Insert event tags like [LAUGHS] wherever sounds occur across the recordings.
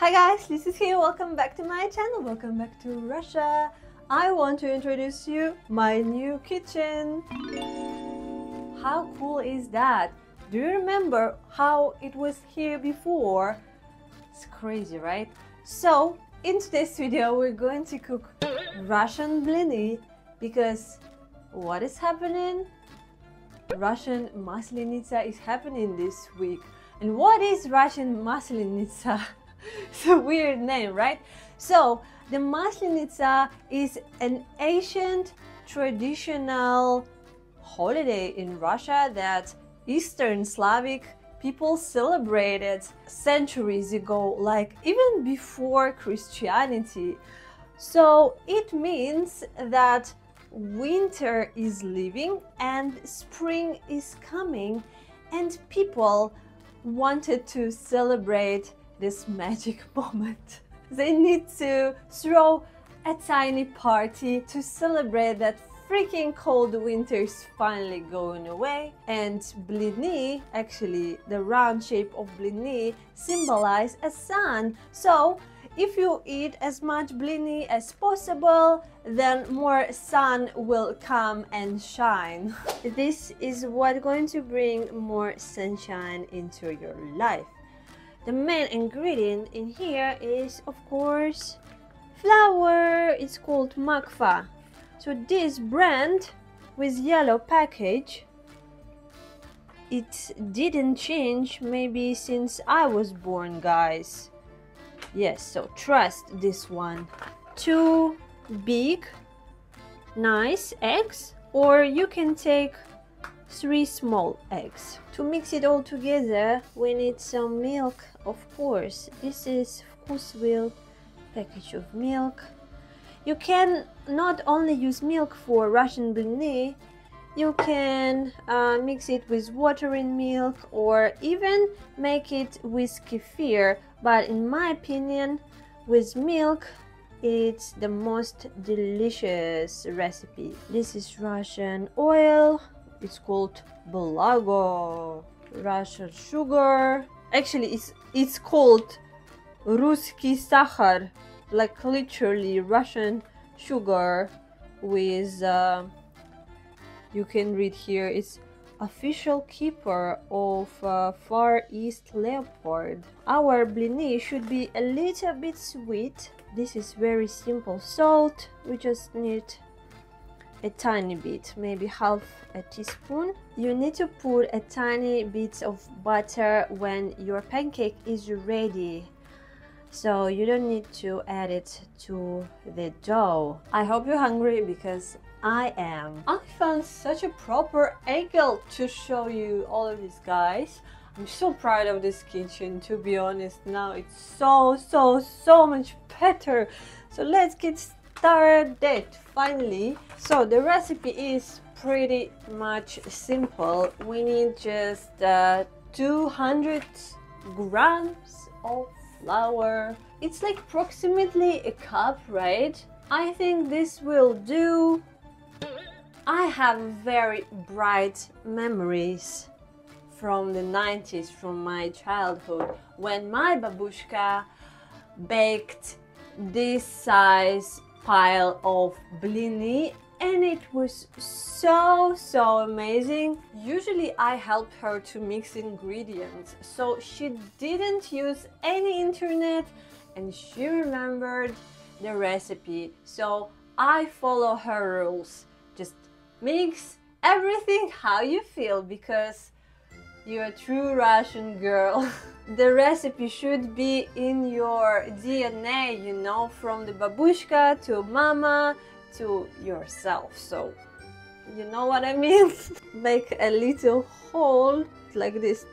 Hi guys, this is here. Welcome back to my channel. Welcome back to Russia. I want to introduce you my new kitchen. How cool is that? Do you remember how it was here before? It's crazy, right? So, in today's video, we're going to cook Russian blini because what is happening? Russian Maslenitsa is happening this week. And what is Russian Maslenitsa? [LAUGHS] it's a weird name, right? So, the Maslenitsa is an ancient traditional holiday in Russia that Eastern Slavic people celebrated centuries ago, like even before Christianity. So it means that winter is leaving and spring is coming, and people wanted to celebrate this [LAUGHS] magic moment. They need to throw a tiny party to celebrate that freaking cold winter is finally going away. And blini actually the round shape of blini symbolize a sun. So if you eat as much blini as possible then more sun will come and shine. [LAUGHS] This is what going to bring more sunshine into your life the main ingredient in here is of course flour. It's called Makfa. so this brand with yellow package it didn't change maybe since I was born guys. Yes so trust this one. Two big nice eggs or you can take three small eggs to mix it all together we need some milk of course this is VkusVill package of milk you can not only use milk for Russian blini, you can uh, mix it with water and milk or even make it with kefir. But in my opinion, with milk, it's the most delicious recipe. This is Russian oil. It's called Blago. Russian sugar. Actually, it's it's called Ruski Sakhar like literally Russian sugar with uh, you can read here it's official keeper of uh, Far East leopard. Our blini should be a little bit sweet. This is very simple salt. We just need a tiny bit, maybe half a teaspoon. You need to put a tiny bit of butter when your pancake is ready so you don't need to add it to the dough. I hope you're hungry because I am. I found such a proper angle to show you all of these guys. I'm so proud of this kitchen to be honest now it's so so so much better so let's get started finally so the recipe is pretty much simple we need just uh, 200 grams of flour. It's like approximately a cup, right? I think this will do. I have very bright memories from the 90s, from my childhood, when my babushka baked this size pile of blini and it was so so amazing. Usually i help her to mix ingredients so she didn't use any internet and she remembered the recipe. So i follow her rules. Just mix everything how you feel because you're a true russian girl. [LAUGHS] The recipe should be in your dna you know from the babushka to mama to yourself. So you know what I mean? [LAUGHS] Make a little hole like this.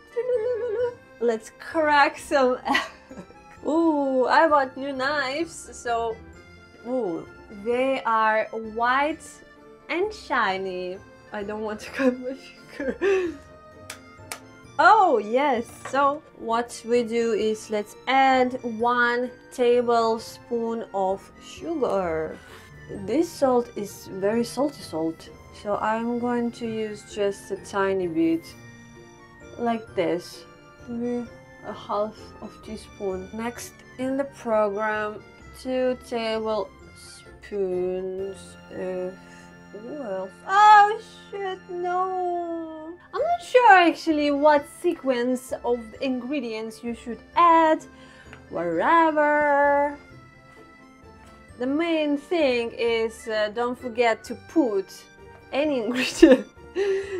[LAUGHS] Let's crack some Ooh, I bought new knives. So ooh, they are white and shiny. I don't want to cut my finger Oh yes, so what we do is let's add one tablespoon of sugar this salt is very salty salt, so I'm going to use just a tiny bit, like this, maybe a half of teaspoon. Next, in the program two tablespoons of oil. Oh shit, no! I'm not sure actually what sequence of ingredients you should add, wherever. The main thing is uh, don't forget to put any [LAUGHS] ingredient.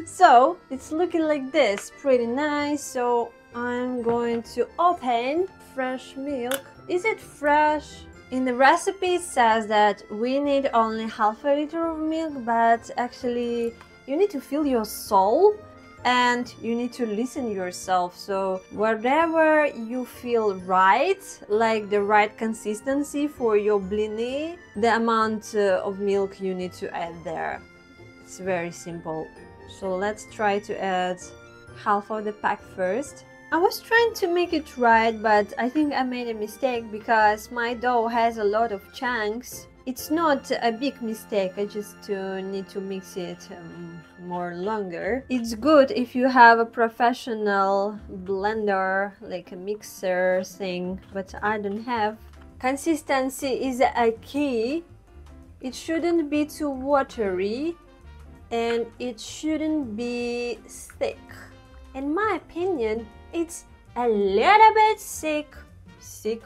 so it's looking like this, pretty nice. So I'm going to open fresh milk. Is it fresh? In the recipe it says that we need only half a liter of milk, but actually you need to feel your soul and you need to listen yourself. So whatever you feel right like the right consistency for your blini the amount uh, of milk you need to add there. It's very simple. So let's try to add half of the pack first. I was trying to make it right, but I think I made a mistake because my dough has a lot of chunks. It's not a big mistake, I just uh, need to mix it um, more longer. It's good if you have a professional blender, like a mixer thing, but I don't have. Consistency is a key. It shouldn't be too watery and it shouldn't be thick. In my opinion, it's a little bit thick, thick,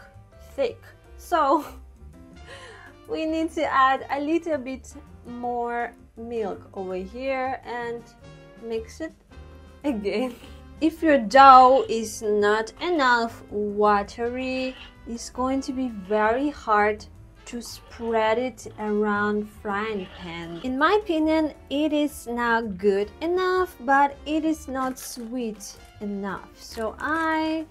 thick. So [LAUGHS] we need to add a little bit more milk over here and mix it again. [LAUGHS] If your dough is not enough watery, it's going to be very hard to spread it around frying pan. In my opinion, it is now good enough, but it is not sweet enough. So I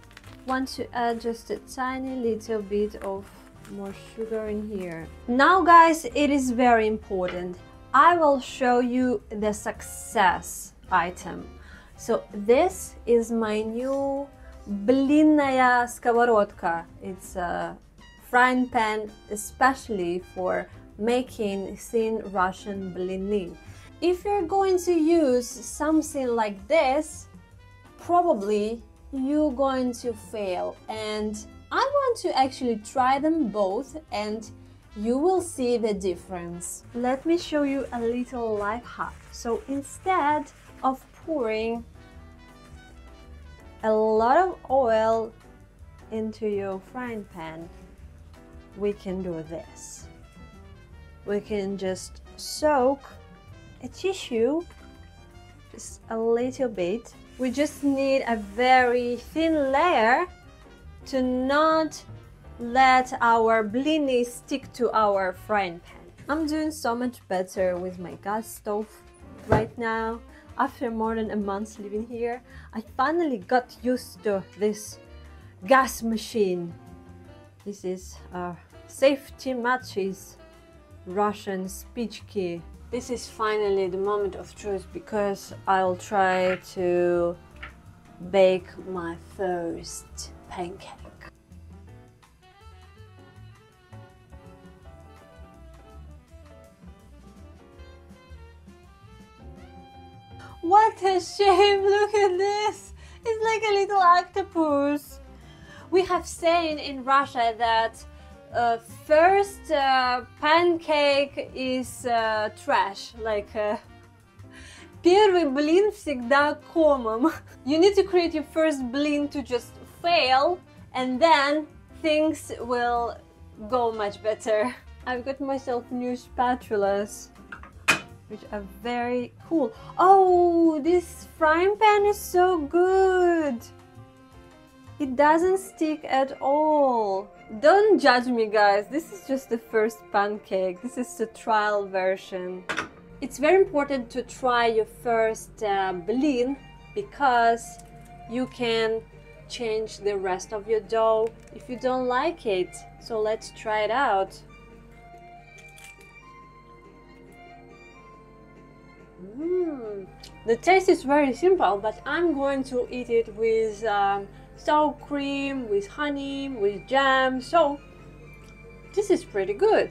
want to add just a tiny little bit of more sugar in here. Now guys, it is very important. I will show you the success item. So this is my new Blinная сковородка. It's a frying pan especially for making thin Russian blini. If you're going to use something like this, probably you're going to fail and I want to actually try them both and you will see the difference. Let me show you a little life hack. So instead of pouring a lot of oil into your frying pan, we can do this. We can just soak a tissue just a little bit. We just need a very thin layer to not let our blini stick to our frying pan. I'm doing so much better with my gas stove right now. After more than a month living here, I finally got used to this gas machine. This is a safety matches Russian spichki. This is finally the moment of truth because I'll try to bake my first pancake. What a shame! Look at this! It's like a little octopus. We have saying in Russia that uh, first uh, pancake is uh, trash, like uh, [LAUGHS] первый блин всегда комом. [LAUGHS] You need to create your first blin to just fail and then things will go much better. I've got myself new spatulas which are very cool. Oh, this frying pan is so good. It doesn't stick at all. Don't judge me guys, this is just the first pancake. This is the trial version. It's very important to try your first uh, blin because you can change the rest of your dough if you don't like it. So let's try it out. Mm. The taste is very simple, but I'm going to eat it with um, sour cream, with honey, with jam. So this is pretty good.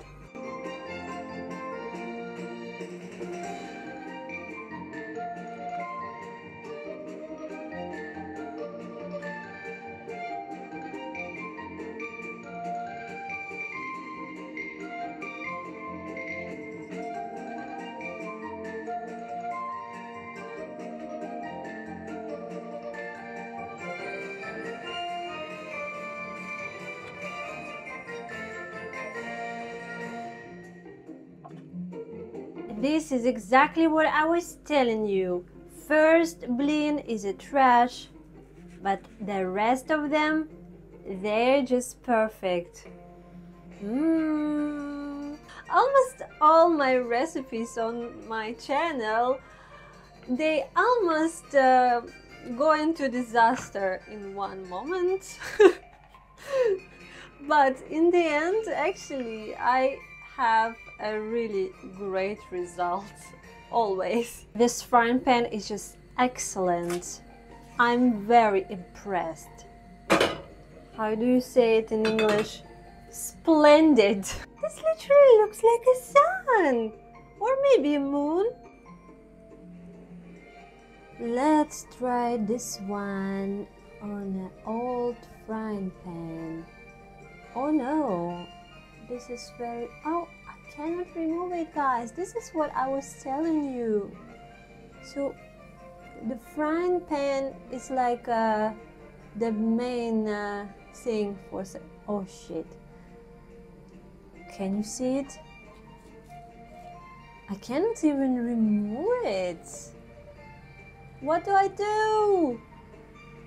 This is exactly what I was telling you. First blin is a trash, but the rest of them, they're just perfect. Mmm. Almost all my recipes on my channel, they almost uh, go into disaster in one moment. [LAUGHS] but in the end, actually, I have a really great result [LAUGHS] always. This frying pan is just excellent. I'm very impressed. How do you say it in English? Splendid. This literally looks like a sun or maybe a moon. Let's try this one on an old frying pan. Oh no, this is very. Oh, I cannot remove it, guys. This is what I was telling you. So, the frying pan is like uh, the main uh, thing for. Oh shit. Can you see it? I cannot even remove it. What do I do?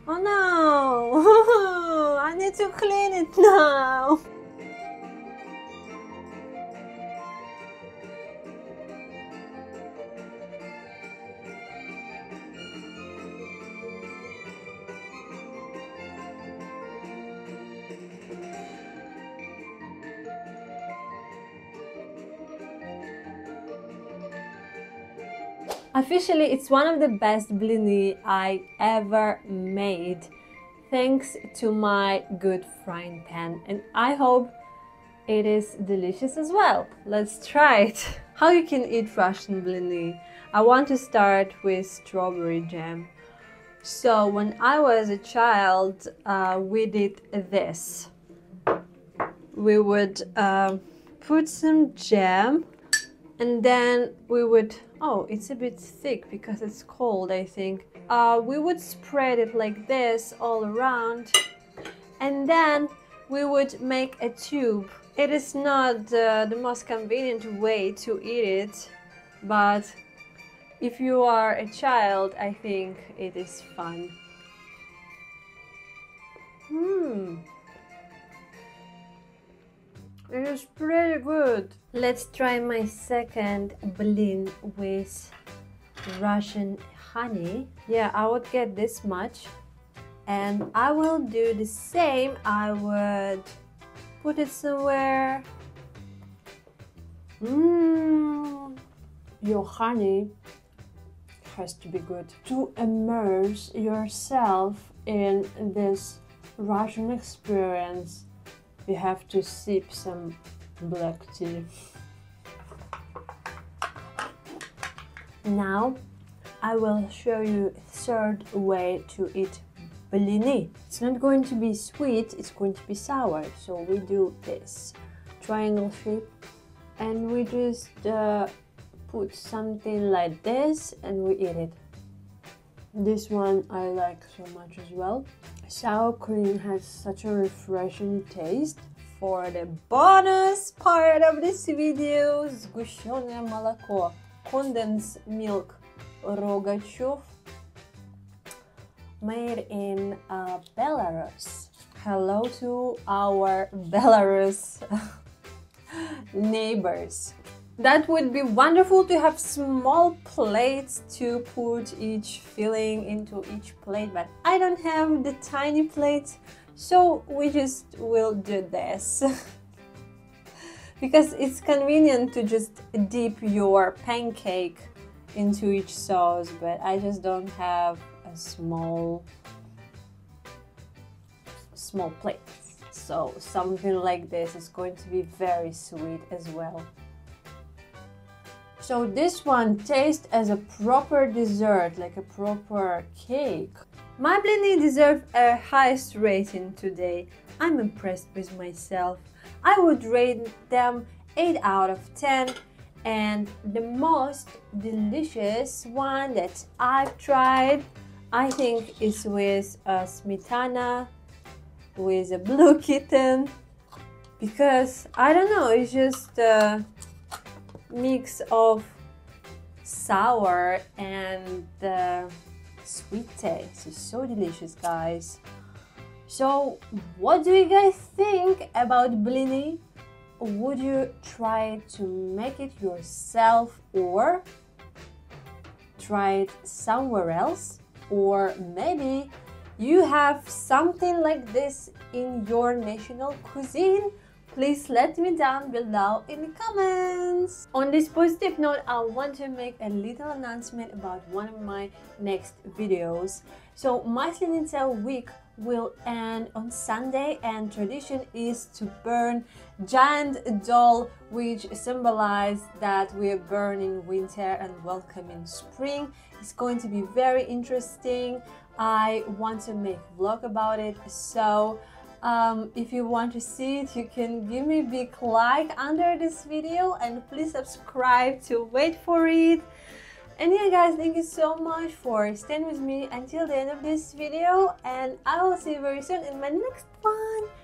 Oh no! [LAUGHS] I need to clean it now. [LAUGHS] Officially, it's one of the best blini I ever made thanks to my good frying pan and I hope it is delicious as well. Let's try it. [LAUGHS] How you can eat Russian blini? I want to start with strawberry jam. So when I was a child, uh, we did this. We would uh, put some jam and then we would oh it's a bit thick because it's cold I think. Uh, we would spread it like this all around and then we would make a tube. It is not uh, the most convenient way to eat it but if you are a child I think it is fun. Hmm it is pretty good. Let's try my second blin with Russian honey. Yeah, I would get this much. And I will do the same. I would put it somewhere. Mmm. Your honey has to be good. To immerse yourself in this Russian experience we have to sip some black tea. Now I will show you third way to eat blini. It's not going to be sweet, it's going to be sour. So we do this triangle shape and we just uh, put something like this and we eat it. This one I like so much as well. Sour cream has such a refreshing taste. For the bonus part of this video, сгущенное молоко, condensed milk, Rogachov, made in uh, Belarus. Hello to our [LAUGHS] Belarus neighbors. That would be wonderful to have small plates to put each filling into each plate, but I don't have the tiny plates, so we just will do this. [LAUGHS] because it's convenient to just dip your pancake into each sauce, but I just don't have a small small plate. So something like this is going to be very sweet as well. So this one tastes as a proper dessert, like a proper cake. My blini deserve a highest rating today. I'm impressed with myself. I would rate them 8 out of 10 and the most delicious one that I've tried I think is with a smetana with a blue kitten because I don't know it's just uh, mix of sour and the sweet taste. It's so delicious, guys. So, what do you guys think about blini? Would you try to make it yourself or try it somewhere else? Or maybe you have something like this in your national cuisine? Please let me down below in the comments. On this positive note, I want to make a little announcement about one of my next videos. So Maslenitsa week will end on Sunday and tradition is to burn giant doll which symbolizes that we are burning winter and welcoming spring. It's going to be very interesting. I want to make vlog about it so um, if you want to see it, you can give me a big like under this video and please subscribe to wait for it. And yeah guys, thank you so much for staying with me until the end of this video and I will see you very soon in my next one.